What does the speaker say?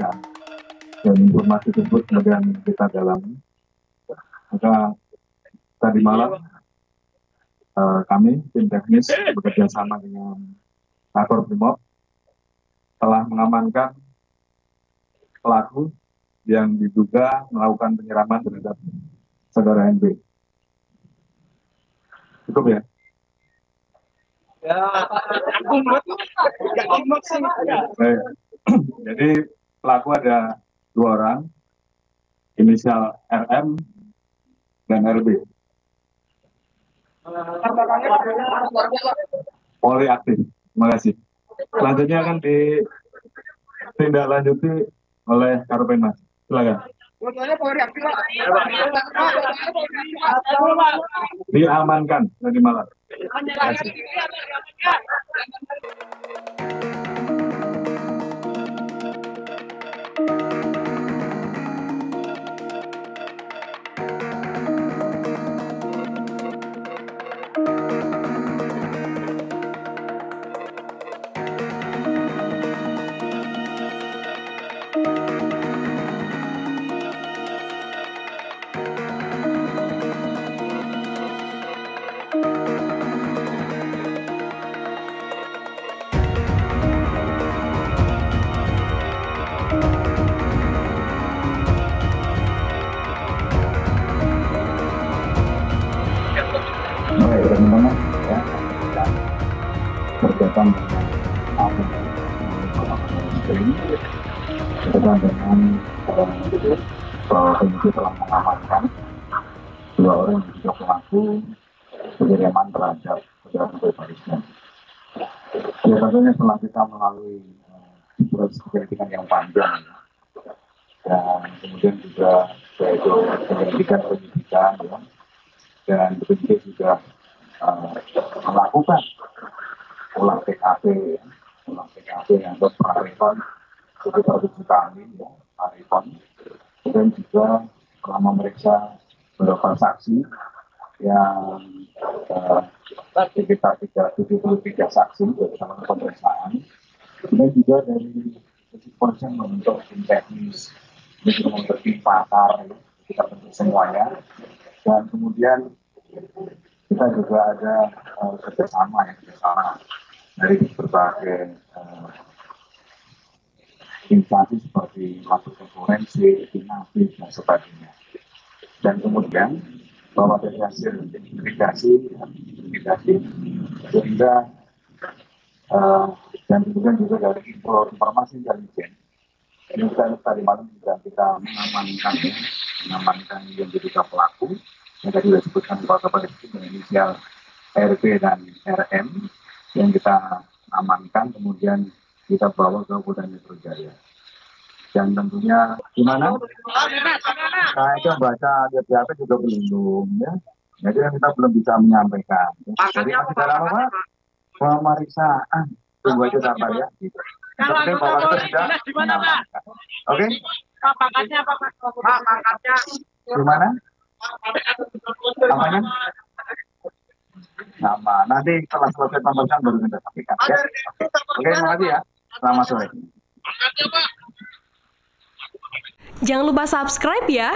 pemeriksaan dan informasi tersebut kemudian kita dalami. Maka tadi malam uh, kami tim teknis bekerja sama dengan Kakor Brimob telah mengamankan pelaku yang diduga melakukan penyiraman terhadap saudara NB. Cukup ya? Ya, Jadi pelaku ada dua orang, inisial RM dan RB. Poliaktif. Terima kasih. Selanjutnya akan ditindaklanjuti oleh Karopenmas. Silakan. Diamankan tadi malam. Ini dengan bahwa penyidik telah mengamankan dua orang yang diduga pelaku penyiraman terhadap saudara Barisnya. Ya tentunya setelah kita melalui uh, proses penyelidikan yang panjang dan kemudian juga yaitu penyelidikan penyidikan ya dan penyidik juga uh, melakukan ulang TKP, ya. Ulang TKP yang untuk Paripon sekitar tujuh kali ya, Paripon, dan juga telah memeriksa beberapa saksi yang sekitar puluh tiga saksi bersama pemeriksaan, dan juga dari sisi polisian membentuk tim teknis, juga membentuk pakar, kita bentuk semuanya, dan kemudian kita juga ada uh, kerjasama ya kerjasama dari berbagai uh, instansi seperti laboratorium forensik, inavis dan sebagainya. Dan kemudian bahwa dari hasil investigasi, investigasi sehingga uh, dan kemudian juga dari info informasi intelijen. Ini kita tadi malam juga kita mengamankan ya, mengamankan yang diduga pelaku. Yang tadi sudah disebutkan bahwa kepada inisial RB dan RM yang kita amankan kemudian kita bawa ke Polda Metro Jaya. Dan tentunya gimana? Nah itu baca di BAP juga belum ya. Jadi kita belum bisa menyampaikan. Jadi masih dalam apa? Pemeriksaan. Tunggu aja sampai ya. Tapi bahwa kita sudah mengamankan. Oke? Pak, pangkatnya apa, Pak? Pak, pangkatnya. Gimana? Apanya? Nama. Nanti setelah selesai pemeriksaan baru kita sampaikan. Ya. Oke, terima kasih ya. Selamat sore. Jangan lupa subscribe ya.